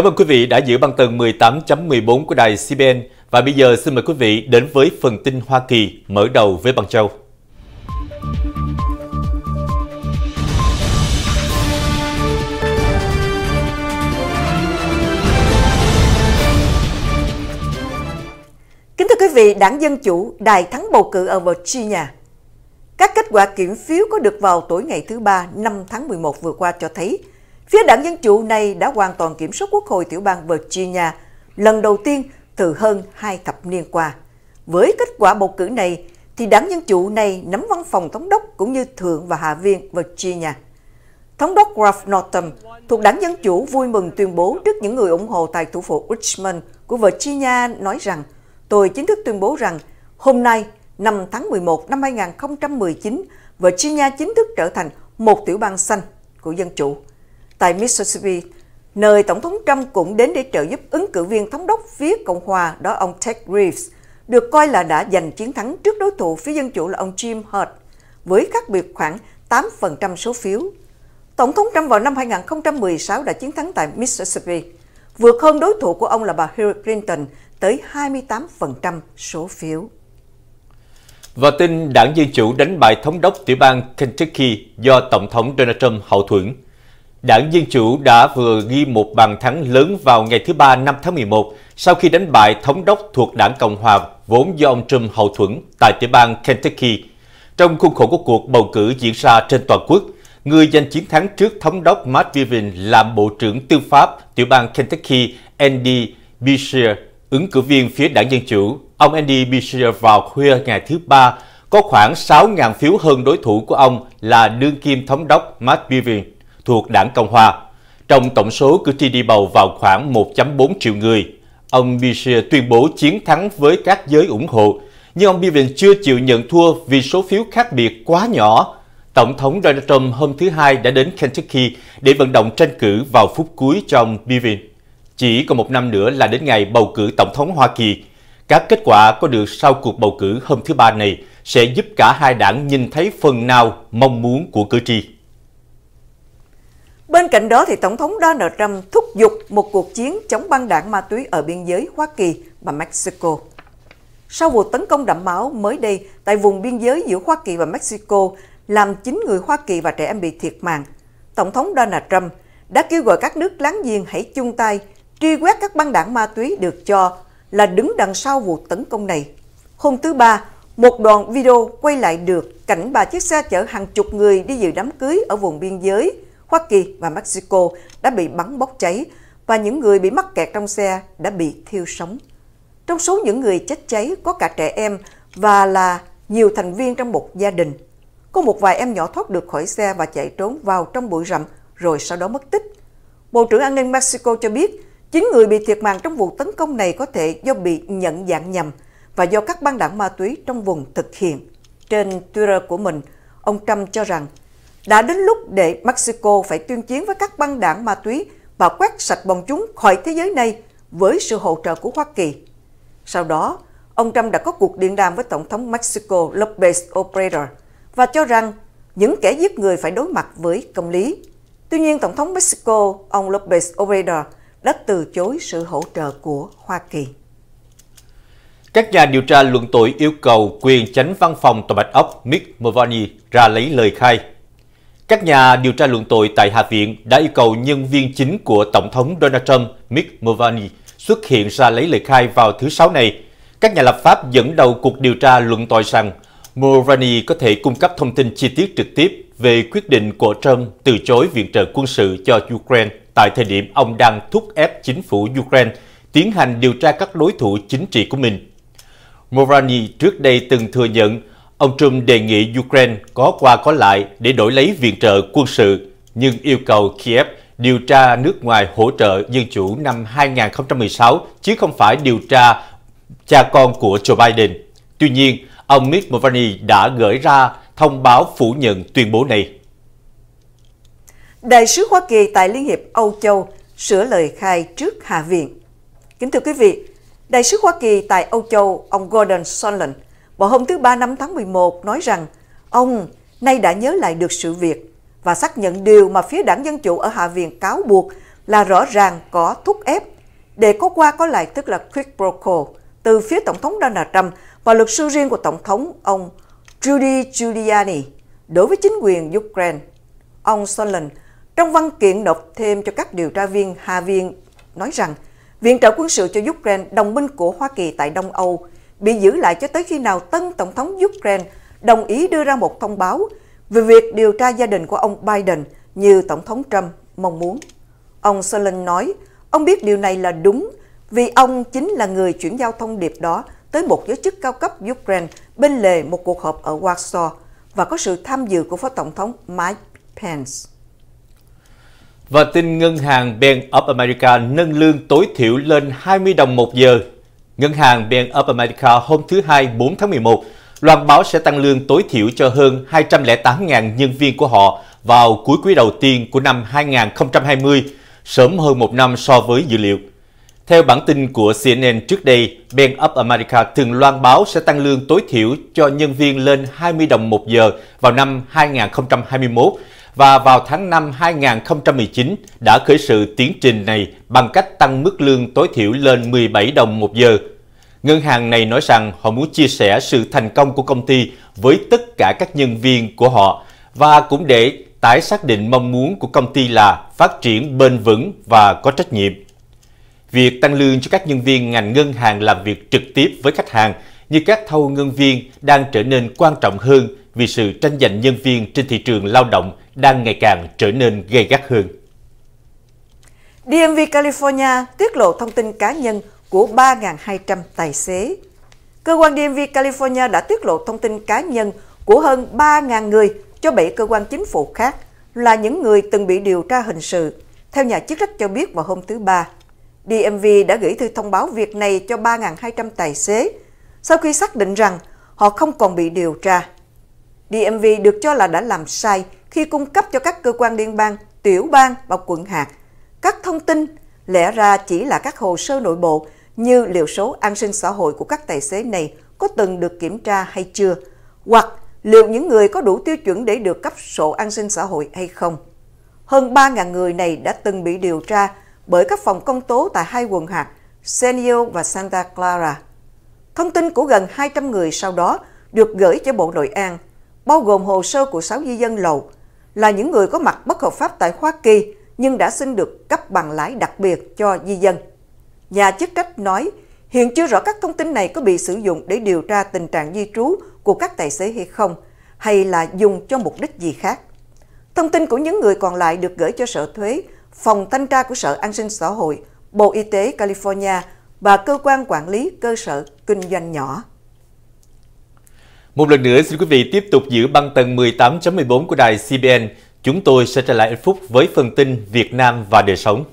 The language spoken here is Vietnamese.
Cảm ơn quý vị đã giữ băng tần 18.14 của đài CBN và bây giờ xin mời quý vị đến với phần tin Hoa Kỳ mở đầu với băng châu. Kính thưa quý vị, đảng Dân Chủ đài thắng bầu cử ở Virginia. Các kết quả kiểm phiếu có được vào tối ngày thứ Ba 5 tháng 11 vừa qua cho thấy Phía đảng Dân Chủ này đã hoàn toàn kiểm soát quốc hội tiểu bang Virginia lần đầu tiên từ hơn hai thập niên qua. Với kết quả bầu cử này, thì đảng Dân Chủ này nắm văn phòng thống đốc cũng như Thượng và Hạ viện Virginia. Thống đốc Ralph Northam thuộc đảng Dân Chủ vui mừng tuyên bố trước những người ủng hộ tại thủ phủ Richmond của Virginia nói rằng tôi chính thức tuyên bố rằng hôm nay, năm tháng 11 năm 2019, Virginia chính thức trở thành một tiểu bang xanh của Dân Chủ tại Mississippi, nơi Tổng thống Trump cũng đến để trợ giúp ứng cử viên thống đốc phía Cộng hòa đó ông Ted Reeves, được coi là đã giành chiến thắng trước đối thủ phía Dân Chủ là ông Jim Hurt, với khác biệt khoảng 8% số phiếu. Tổng thống Trump vào năm 2016 đã chiến thắng tại Mississippi, vượt hơn đối thủ của ông là bà Hillary Clinton tới 28% số phiếu. Và tin đảng Dân Chủ đánh bại thống đốc tiểu bang Kentucky do Tổng thống Donald Trump hậu thuẫn. Đảng Dân Chủ đã vừa ghi một bàn thắng lớn vào ngày thứ Ba năm tháng 11 sau khi đánh bại thống đốc thuộc đảng Cộng Hòa vốn do ông Trump hậu thuẫn tại tiểu bang Kentucky. Trong khuôn khổ của cuộc bầu cử diễn ra trên toàn quốc, người giành chiến thắng trước thống đốc Matt Bevin làm Bộ trưởng Tư pháp tiểu bang Kentucky Andy Beshear, ứng cử viên phía đảng Dân Chủ. Ông Andy Beshear vào khuya ngày thứ Ba có khoảng 6.000 phiếu hơn đối thủ của ông là đương kim thống đốc Matt Bevin thuộc đảng Cộng Hòa. Trong tổng số cử tri đi bầu vào khoảng 1.4 triệu người, ông Beshear tuyên bố chiến thắng với các giới ủng hộ, nhưng ông Biden chưa chịu nhận thua vì số phiếu khác biệt quá nhỏ. Tổng thống Donald Trump hôm thứ Hai đã đến Kentucky để vận động tranh cử vào phút cuối cho ông Biden. Chỉ còn một năm nữa là đến ngày bầu cử Tổng thống Hoa Kỳ. Các kết quả có được sau cuộc bầu cử hôm thứ Ba này sẽ giúp cả hai đảng nhìn thấy phần nào mong muốn của cử tri. Bên cạnh đó, thì Tổng thống Donald Trump thúc giục một cuộc chiến chống băng đảng ma túy ở biên giới Hoa Kỳ và Mexico. Sau vụ tấn công đẫm máu mới đây tại vùng biên giới giữa Hoa Kỳ và Mexico làm 9 người Hoa Kỳ và trẻ em bị thiệt mạng, Tổng thống Donald Trump đã kêu gọi các nước láng giềng hãy chung tay truy quét các băng đảng ma túy được cho là đứng đằng sau vụ tấn công này. Hôm thứ Ba, một đoạn video quay lại được cảnh bà chiếc xe chở hàng chục người đi dự đám cưới ở vùng biên giới Hoa Kỳ và Mexico đã bị bắn bốc cháy và những người bị mắc kẹt trong xe đã bị thiêu sống. Trong số những người chết cháy có cả trẻ em và là nhiều thành viên trong một gia đình. Có một vài em nhỏ thoát được khỏi xe và chạy trốn vào trong bụi rậm rồi sau đó mất tích. Bộ trưởng An ninh Mexico cho biết, chín người bị thiệt mạng trong vụ tấn công này có thể do bị nhận dạng nhầm và do các băng đảng ma túy trong vùng thực hiện. Trên Twitter của mình, ông Trump cho rằng đã đến lúc để Mexico phải tuyên chiến với các băng đảng ma túy và quét sạch bọn chúng khỏi thế giới này với sự hỗ trợ của Hoa Kỳ. Sau đó, ông Trump đã có cuộc điện đàm với Tổng thống Mexico López Obrador và cho rằng những kẻ giết người phải đối mặt với công lý. Tuy nhiên, Tổng thống Mexico, ông López Obrador, đã từ chối sự hỗ trợ của Hoa Kỳ. Các nhà điều tra luận tội yêu cầu quyền tránh văn phòng Tòa Bạch Ốc Mick Mulvaney ra lấy lời khai các nhà điều tra luận tội tại Hạ viện đã yêu cầu nhân viên chính của Tổng thống Donald Trump, Mick Mulvaney, xuất hiện ra lấy lời khai vào thứ Sáu này. Các nhà lập pháp dẫn đầu cuộc điều tra luận tội rằng Mulvaney có thể cung cấp thông tin chi tiết trực tiếp về quyết định của Trump từ chối viện trợ quân sự cho Ukraine tại thời điểm ông đang thúc ép chính phủ Ukraine tiến hành điều tra các đối thủ chính trị của mình. Mulvaney trước đây từng thừa nhận Ông Trump đề nghị Ukraine có qua có lại để đổi lấy viện trợ quân sự, nhưng yêu cầu Kiev điều tra nước ngoài hỗ trợ dân chủ năm 2016 chứ không phải điều tra cha con của Joe Biden. Tuy nhiên, ông Mitt Mulvaney đã gửi ra thông báo phủ nhận tuyên bố này. Đại sứ Hoa Kỳ tại Liên hiệp Âu Châu sửa lời khai trước Hạ viện. Kính thưa quý vị, Đại sứ Hoa Kỳ tại Âu Châu, ông Gordon Sondland, vào hôm thứ Ba năm tháng 11 nói rằng ông nay đã nhớ lại được sự việc và xác nhận điều mà phía đảng Dân Chủ ở Hạ viện cáo buộc là rõ ràng có thúc ép để có qua có lại tức là quick pro quo từ phía Tổng thống Donald Trump và luật sư riêng của Tổng thống ông Rudy Giuliani đối với chính quyền Ukraine. Ông Solon trong văn kiện nộp thêm cho các điều tra viên Hạ viện nói rằng viện trợ quân sự cho Ukraine, đồng minh của Hoa Kỳ tại Đông Âu, bị giữ lại cho tới khi nào tân Tổng thống Ukraine đồng ý đưa ra một thông báo về việc điều tra gia đình của ông Biden như Tổng thống Trump mong muốn. Ông Solon nói, ông biết điều này là đúng vì ông chính là người chuyển giao thông điệp đó tới một giới chức cao cấp Ukraine bên lề một cuộc họp ở Warsaw và có sự tham dự của Phó Tổng thống Mike Pence. Và tin ngân hàng Bank of America nâng lương tối thiểu lên 20 đồng một giờ. Ngân hàng Bank of America hôm thứ Hai 4 tháng 11 loan báo sẽ tăng lương tối thiểu cho hơn 208.000 nhân viên của họ vào cuối quý đầu tiên của năm 2020, sớm hơn một năm so với dữ liệu. Theo bản tin của CNN trước đây, Bank of America thường loan báo sẽ tăng lương tối thiểu cho nhân viên lên 20 đồng một giờ vào năm 2021 và vào tháng 5 2019 đã khởi sự tiến trình này bằng cách tăng mức lương tối thiểu lên 17 đồng một giờ. Ngân hàng này nói rằng họ muốn chia sẻ sự thành công của công ty với tất cả các nhân viên của họ và cũng để tái xác định mong muốn của công ty là phát triển bền vững và có trách nhiệm. Việc tăng lương cho các nhân viên ngành ngân hàng làm việc trực tiếp với khách hàng, như các thâu ngân viên đang trở nên quan trọng hơn vì sự tranh giành nhân viên trên thị trường lao động đang ngày càng trở nên gay gắt hơn. DMV California tiết lộ thông tin cá nhân của 3.200 tài xế. Cơ quan DMV California đã tiết lộ thông tin cá nhân của hơn 3.000 người cho 7 cơ quan chính phủ khác là những người từng bị điều tra hình sự, theo nhà chức trách cho biết vào hôm thứ Ba. DMV đã gửi thư thông báo việc này cho 3.200 tài xế sau khi xác định rằng họ không còn bị điều tra. DMV được cho là đã làm sai khi cung cấp cho các cơ quan liên bang, tiểu bang và quận hạt các thông tin lẽ ra chỉ là các hồ sơ nội bộ như liệu số an sinh xã hội của các tài xế này có từng được kiểm tra hay chưa, hoặc liệu những người có đủ tiêu chuẩn để được cấp sổ an sinh xã hội hay không. Hơn 3.000 người này đã từng bị điều tra bởi các phòng công tố tại hai quận hạt Senio và Santa Clara. Thông tin của gần 200 người sau đó được gửi cho Bộ Nội an, bao gồm hồ sơ của 6 di dân lầu, là những người có mặt bất hợp pháp tại Hoa Kỳ nhưng đã xin được cấp bằng lái đặc biệt cho di dân. Nhà chức trách nói, hiện chưa rõ các thông tin này có bị sử dụng để điều tra tình trạng di trú của các tài xế hay không, hay là dùng cho mục đích gì khác. Thông tin của những người còn lại được gửi cho Sở Thuế, Phòng Thanh tra của Sở An sinh Xã hội, Bộ Y tế California và Cơ quan Quản lý Cơ sở Kinh doanh nhỏ. Một lần nữa, xin quý vị tiếp tục giữ băng tầng 18.14 của đài CBN. Chúng tôi sẽ trở lại ít phút với phần tin Việt Nam và đời sống.